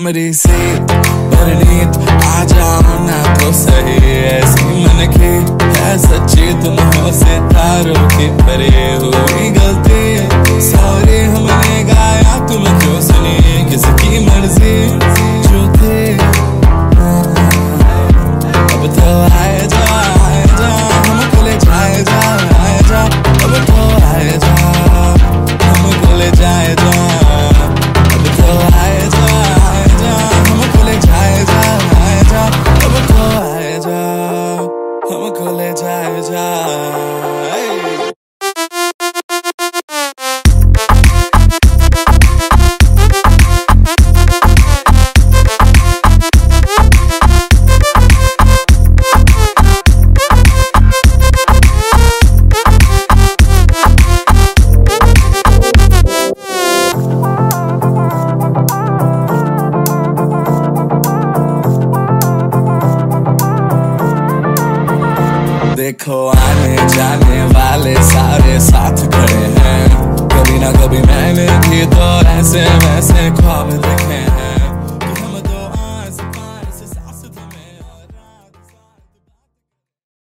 कमरी से परनीत आ जाओ ना तो सही ऐसी मन की है सच्ची तुम हो सितारों की परे हुई गलती। सॉरी, हमने गाया, तुम क्यों सुनी? किसकी मर्ज़ी? जो थे। अब तो आए। rise high. देखो आने जाने वाले सारे साथ खड़े हैं। कभी ना कभी मैंने भी तो ऐसे